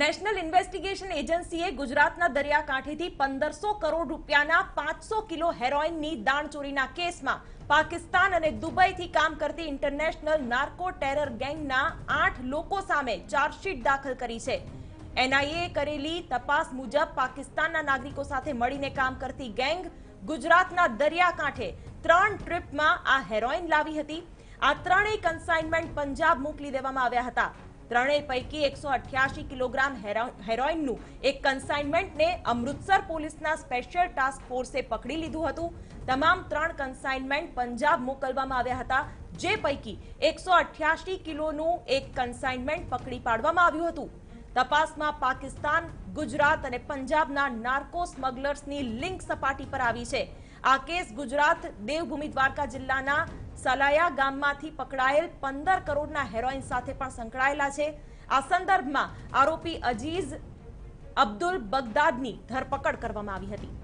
National investigation એજન્સીએ ગુજરાતના દરિયાકાંઠેથી પંદરસો કરોડ રૂપિયાના પાંચસો કિલો હેરોઇનની દાણચોરીના કેસમાં પાકિસ્તાન અને દુબઈથી કામ કરતી ઇન્ટરનેશનલ નાર્કો ટેરર ગેંગના આઠ લોકો સામે ચાર્જશીટ દાખલ કરી છે. એનઆઈએ કરેલી તપાસ મુજબ પાકિસ્તાનના નાગરિકો સાથે મળીને કામ કરતી ગેંગ ગુજરાતના દરિયાકાંઠે ત્રણ ટ્રીપમાં આ હેરોઇન લાવી હતી. આ ત્રણેય કન્સાઇનમેન્ટ પંજાબ મોકલી દેવામાં આવ્યા હતા. ત્રણેય પૈકી એકસો અઠ્યાસી કિલોગ્રામ હેરો- હેરોઇનનું એક કન્સાઇનમેન્ટને અમૃતસર પોલીસના સ્પેશિયલ ટાસ્ક ફોર્સે પકડી લીધું હતું. તમામ ત્રણ કન્સાઇનમેન્ટ પંજાબ મોકલવામાં આવ્યા હતા, જે પૈકી એકસો અઠ્યાસી કિલોનું એક કન્સાઇનમેન્ટ પકડી પાડવામાં આવ્યું હતું. તપાસમાં પાકિસ્તાન, ગુજરાત અને પંજાબના નાર્કો સ્મગલર્સની લિંક સપાટી પર આવી છે. આ કેસ ગુજરાત દેવભૂમિ દ્વારકા જિલ્લાના સલાયા ગામમાંથી પકડાયેલ પંદર કરોડના હેરોઇન સાથે પણ સંકળાયેલા છે. આ સંદર્ભમાં આરોપી અજીઝ અબ્દુલ બગદાદની ધરપકડ કરવામાં આવી હતી.